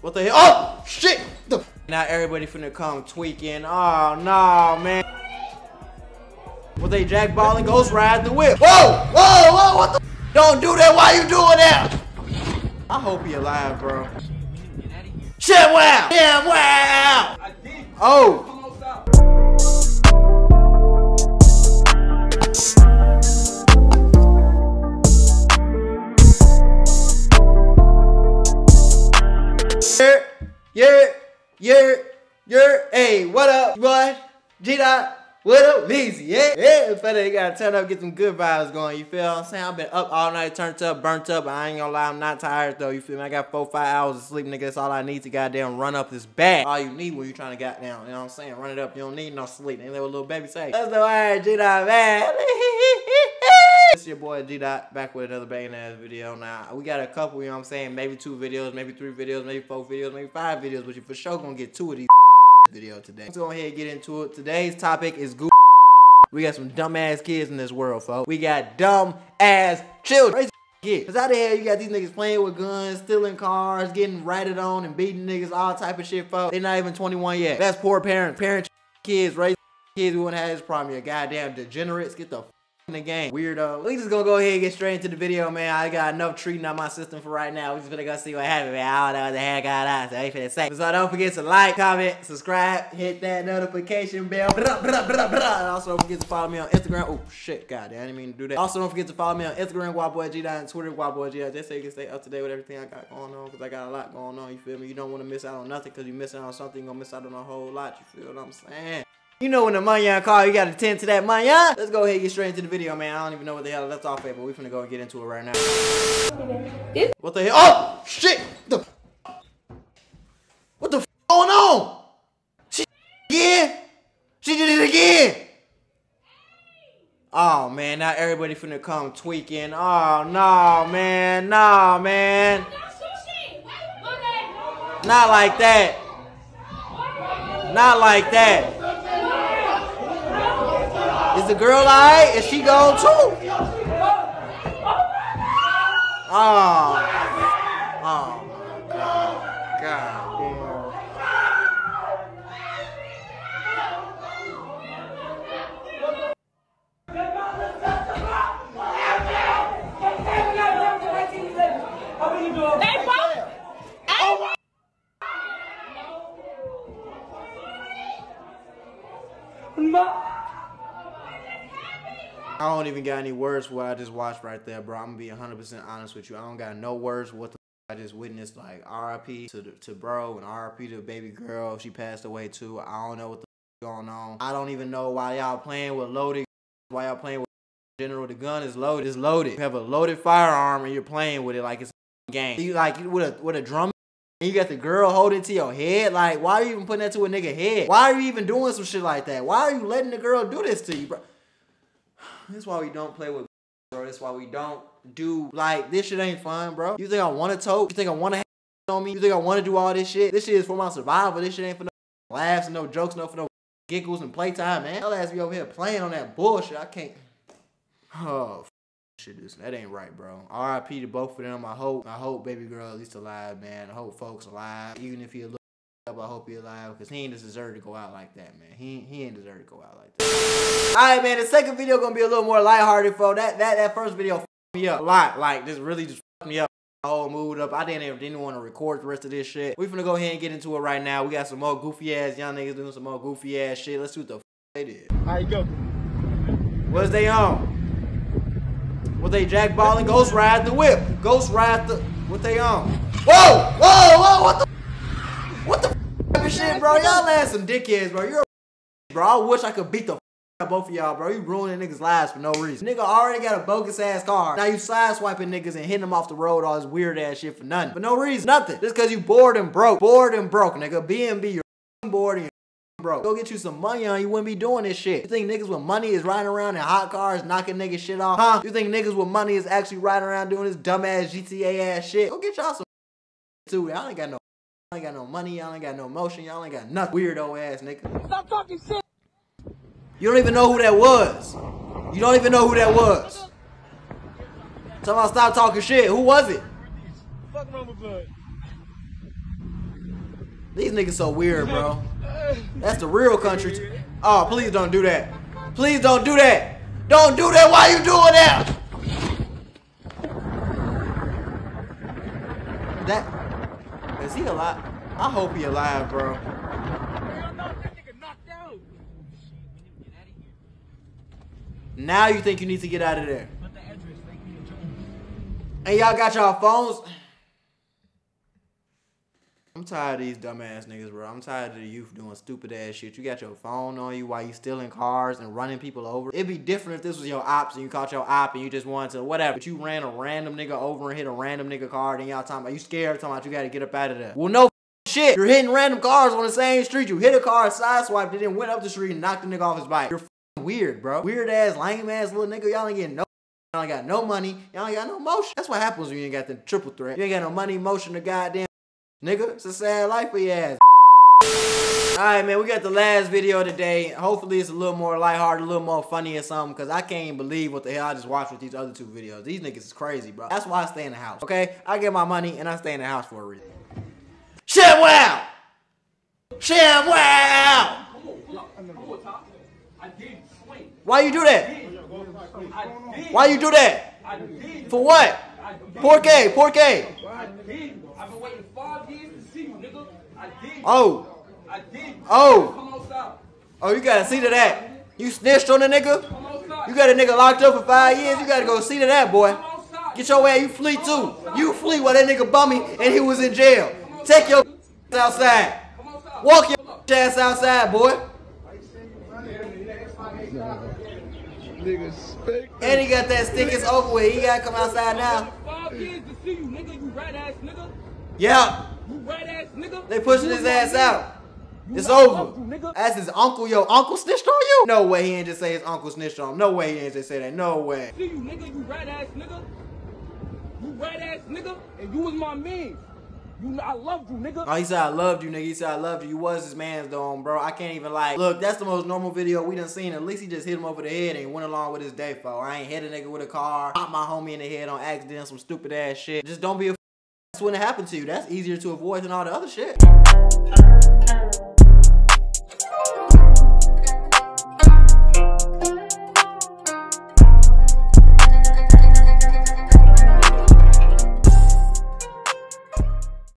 What the hell? Oh, shit! The now everybody finna come tweaking. Oh, no, man. What they jackballing? Ghost ride the whip. Whoa! Whoa! Whoa! What the? Don't do that. Why you doing that? I hope he alive, bro. Shit! Wow! Yeah! Wow! Oh! Yeah, yeah, yeah, yeah. Hey, what up, boy? G Dot, what up, Easy? Yeah, yeah. Fella, you gotta turn up, get some good vibes going. You feel what I'm saying? I've been up all night, turned up, burnt up. I ain't gonna lie, I'm not tired though. You feel me? I got four, five hours of sleep, nigga. That's all I need to goddamn run up this bag. All you need when you trying to goddamn, you know what I'm saying? Run it up. You don't need no sleep. Ain't that what little baby say? That's the word, G Dot, man. It's your boy G Dot back with another banging ass video. Now we got a couple, you know what I'm saying? Maybe two videos, maybe three videos, maybe four videos, maybe five videos, but you for sure gonna get two of these video today. Let's go ahead and get into it. Today's topic is Google. We got some dumb ass kids in this world, folks. We got dumb ass children. Yeah, cause how the hell you got these niggas playing with guns, stealing cars, getting ratted on and beating niggas, all type of shit, folks. They're not even 21 yet. That's poor parents. Parents, kids, raise kids we wouldn't have this problem. You goddamn degenerates. Get the in the game. Weirdo. We just gonna go ahead and get straight into the video, man. I got enough treating on my system for right now. We just gonna go see what happens, man. I don't know what the heck got on, so I ain't finna say. So don't forget to like, comment, subscribe, hit that notification bell. Blah, blah, blah, blah. And also don't forget to follow me on Instagram. Oh shit, god I didn't mean to do that. Also don't forget to follow me on Instagram, GuapBoyG, and Twitter, GuapBoyG, just so you can stay up to date with everything I got going on, because I got a lot going on, you feel me? You don't wanna miss out on nothing, because you missing out on something, you're gonna miss out on a whole lot, you feel what I'm saying? You know when the Manyan call, you gotta tend to that Manyan. Let's go ahead and get straight into the video, man. I don't even know what the hell left off at, but we finna go and get into it right now. What the hell? Oh, shit! The What the going on? She again? She did it again! Oh, man, now everybody finna come tweaking. Oh, no, man, no, man. Not like that. Not like that. Is the girl alright? Is she gone too? Oh my god. God damn. They both. Oh I don't even got any words for what I just watched right there, bro. I'm gonna be 100% honest with you. I don't got no words for what the I just witnessed. Like RIP to the, to bro and RIP to baby girl. She passed away too. I don't know what the going on. I don't even know why y'all playing with loaded. Why y'all playing with general? The gun is loaded. It's loaded. You have a loaded firearm and you're playing with it like it's a game. You like with a with a drum. And you got the girl holding to your head. Like, why are you even putting that to a nigga head? Why are you even doing some shit like that? Why are you letting the girl do this to you, bro? That's why we don't play with bro. That's why we don't do like this shit ain't fun, bro. You think I want to tote? You think I want to have on me? You think I want to do all this shit? This shit is for my survival. This shit ain't for no laughs and no jokes, no for no giggles and playtime, man. Y'all ass be over here playing on that bullshit. I can't. Oh. Shit, this that ain't right, bro. R.I.P. to both of them. I hope, I hope baby girl at least alive, man. I hope folks alive. Even if he up, I hope he alive because he ain't deserve to go out like that, man. He he ain't deserve to go out like that. All right, man. The second video gonna be a little more lighthearted, for that that that first video f- me up a lot. Like just really just f- me up. Whole mood up. I didn't even didn't want to record the rest of this shit. We finna go ahead and get into it right now. We got some more goofy ass young niggas doing some more goofy ass shit. Let's see what the f- they did. How you go? What's they on? What they jackballing? Ghost ride the whip. Ghost ride the. What they on? Whoa! Whoa! Whoa! What the? What the f- shit, bro? Y'all ass some dickheads, bro. You're a bro. I wish I could beat the both of y'all, bro. You ruining niggas' lives for no reason. Nigga already got a bogus ass car. Now you side swiping niggas and hitting them off the road, all this weird ass shit for nothing. For no reason. Nothing. Just cause you bored and broke. Bored and broke, nigga. BNB, you're bored and you're bro. Go get you some money on, you wouldn't be doing this shit. You think niggas with money is riding around in hot cars, knocking niggas shit off? Huh? You think niggas with money is actually riding around doing this dumb ass GTA ass shit? Go get y'all some too. Y'all ain't got no y'all ain't got no money, y'all ain't got no motion, y'all ain't got nothing. Weirdo ass nigga. Stop talking shit. You don't even know who that was. You don't even know who that was. Talking about stop talking shit. Who was it? Fuck with blood. These niggas so weird, bro. That's the real country. Oh, please don't do that. Please don't do that. Don't do that. Why you doing that? That is he alive? I hope he alive, bro. Now you think you need to get out of there. And y'all got y'all phones. I'm tired of these dumbass niggas, bro. I'm tired of the youth doing stupid ass shit. You got your phone on you while you stealing cars and running people over. It'd be different if this was your ops and you caught your op and you just wanted to whatever. But you ran a random nigga over and hit a random nigga car and y'all talking about you scared talking about you gotta get up out of there. Well no shit. You're hitting random cars on the same street. You hit a car, sideswiped it, and went up the street and knocked the nigga off his bike. You're weird, bro. Weird ass, lame ass little nigga. Y'all ain't getting no Y'all ain't got no money. Y'all ain't got no motion. That's what happens when you ain't got the triple threat. You ain't got no money, motion, or goddamn Nigga, it's a sad life for your ass. Alright, man, we got the last video today. Hopefully it's a little more lighthearted, a little more funny or something, because I can't believe what the hell I just watched with these other two videos. These niggas is crazy, bro. That's why I stay in the house, okay? I get my money and I stay in the house for a reason. ShamWow! ShamWow! Why you do that? Why you do that? For what? I've been waiting five years to see you, nigga. I did. Oh. I did. Oh. Oh, you gotta see to that. You snitched on a nigga? You got a nigga locked up for five years. You gotta go see to that, boy. Get your ass, you flee too. You flee while that nigga bummy and he was in jail. Take your outside. Outside. Walk your ass outside, boy. And he got that stick, it's over with. He gotta come outside now. Five years to see you, nigga. You rat ass nigga. Yeah, You rat ass nigga. they pushing his ass out. You It's over. you. That's his uncle. Yo, uncle snitched on you? No way he ain't just say his uncle snitched on him. No way he ain't just say that. No way. See you, nigga. You rat ass nigga. You rat ass nigga. And you was my man. You, I loved you, nigga. Oh, he said I loved you, nigga. He said I loved you. You was his man's dome, bro. I can't even like. Look, that's the most normal video we done seen. At least he just hit him over the head and went along with his day, fo. I ain't hit a nigga with a car, pop my homie in the head on accident, some stupid ass shit. Just don't be a. That's when it happened to you. That's easier to avoid than all the other shit.